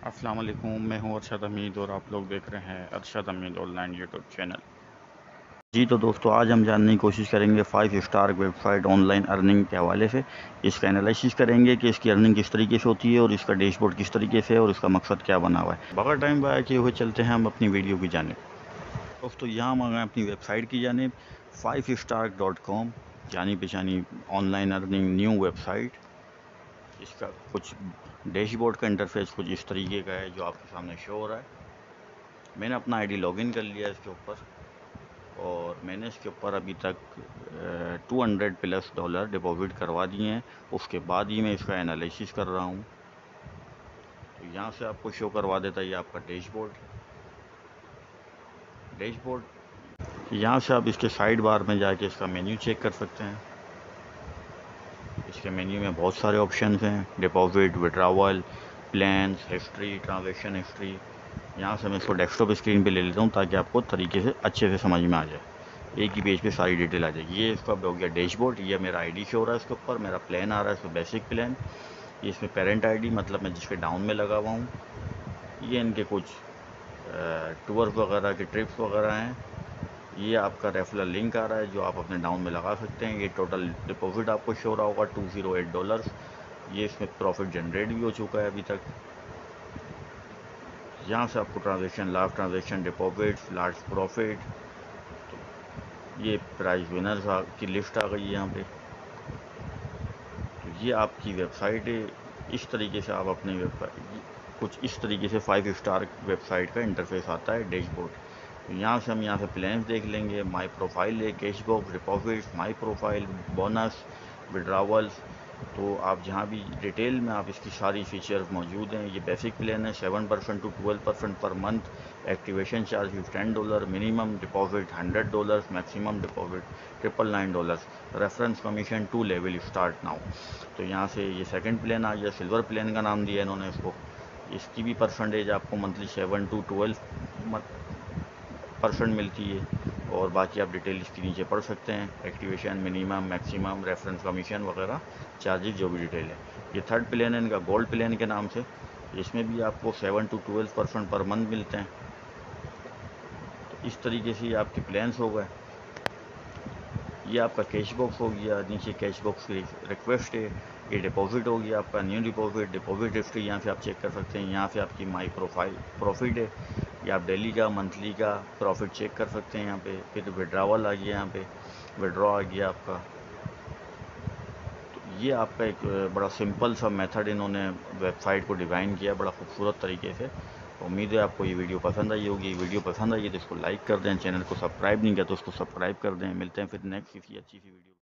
अस्सलाम वालेकुम मैं हूँ अरशद हमीद और आप लोग देख रहे हैं Arshad Hamid online YouTube channel. जी तो दोस्तों, आज हम जानने की कोशिश करेंगे five star website online earning के हवाले से। इसका एनालिसिस करेंगे कि इसकी अर्निंग किस तरीके से होती है और इसका डैशबोर्ड किस तरीके से है और इसका मकसद क्या बना हुआ है। बगैर टाइम वाया किए हुए चलते हैं हम अपनी वीडियो की जाने दोस्तों, यहाँ हम अपनी वेबसाइट की जाने फाइव स्टार डॉट कॉम जानी पहचानी ऑनलाइन अर्निंग न्यू वेबसाइट इसका कुछ डैशबोर्ड का इंटरफेस कुछ इस तरीके का है जो आपके सामने शो हो रहा है। मैंने अपना आईडी लॉगिन कर लिया इसके ऊपर और मैंने इसके ऊपर अभी तक 200 प्लस डॉलर डिपॉजिट करवा दिए हैं। उसके बाद ही मैं इसका एनालिसिस कर रहा हूँ। तो यहाँ से आपको शो करवा देता है ये आपका डैशबोर्ड। डैशबोर्ड, यहाँ से आप इसके साइड बार में जाके इसका मेन्यू चेक कर सकते हैं। इसके मेन्यू में बहुत सारे ऑप्शन हैं. Deposit withdrawal plans history transaction history यहाँ से मैं इसको डेस्कटॉप स्क्रीन पे ले लेता हूँ ताकि आपको तरीके से अच्छे से समझ में आ जाए. एक ही पेज पे सारी डिटेल आ जाएगी. ये इसका हो गया डैशबोर्ड ये मेरा आईडी शो हो रहा है इसके ऊपर. मेरा प्लान आ रहा है इसमें बेसिक प्लान ये इसमें पेरेंट आईडी मतलब मैं जिसके डाउन में लगा हुआ हूँ. ये इनके कुछ टूर्स वगैरह के ट्रिप्स वगैरह हैं. ये आपका रेफरल लिंक आ रहा है, जो आप अपने डाउन में लगा सकते हैं। ये टोटल डिपॉजिट आपको शो रहा होगा टू ज़ीरो एट डॉलर्स ये इसमें प्रॉफिट जनरेट भी हो चुका है अभी तक। यहाँ से आपको ट्रांजेक्शन लाभ ट्रांजेक्शन डिपॉजिट लार्ज प्रॉफिट तो ये प्राइज विनर्स की लिस्ट आ गई है यहाँ पे। तो ये आपकी वेबसाइट है। इस तरीके से आप अपने कुछ इस तरीके से फाइव स्टार वेबसाइट का इंटरफेस आता है डैशबोर्ड तो यहाँ से हम यहाँ से प्लान्स देख लेंगे माई प्रोफ़ाइल है cash box deposit my profile bonus withdrawals तो आप जहाँ भी डिटेल में आप इसकी सारी फीचर्स मौजूद हैं, ये बेसिक प्लान है seven percent to twelve percent per month activation charge ten dollar minimum deposit hundred dollars maximum deposit triple nine dollars reference commission two level start now तो यहाँ से ये सेकंड प्लान आ गया silver plan का नाम दिया इन्होंने इसको। इसकी भी परसेंटेज आपको monthly seven to twelve percent मिलती है और बाकी आप डिटेल इसके नीचे पढ़ सकते हैं। Activation minimum maximum reference commission वगैरह चार्जेस जो भी डिटेल है। ये थर्ड प्लान है इनका गोल्ड प्लान के नाम से। इसमें भी आपको seven to twelve percent per month मिलते हैं। तो इस तरीके से आपके प्लान्स हो गए। ये आपका कैश बॉक्स हो गया, नीचे कैश बॉक्स की रिक्वेस्ट है। ये डिपॉजिट हो गया आपका न्यू डिपॉजिट डिपॉजिट हिस्ट्री यहाँ से आप चेक कर सकते हैं। यहाँ से आपकी माई प्रोफ़ाइल प्रॉफिट है। या आप डेली का, मंथली का प्रॉफिट चेक कर सकते हैं यहाँ पे। फिर विड्रावल आ गया यहाँ पे। विड्रॉ आ गया आपका। तो ये आपका एक बड़ा सिंपल सा मेथड इन्होंने वेबसाइट को डिज़ाइन किया, बड़ा खूबसूरत तरीके से। उम्मीद है आपको ये वीडियो पसंद आई होगी। वीडियो पसंद आई है तो इसको लाइक कर दें, चैनल को सब्सक्राइब नहीं किया तो उसको सब्सक्राइब कर दें। मिलते हैं फिर नेक्स्ट किसी अच्छी सी वीडियो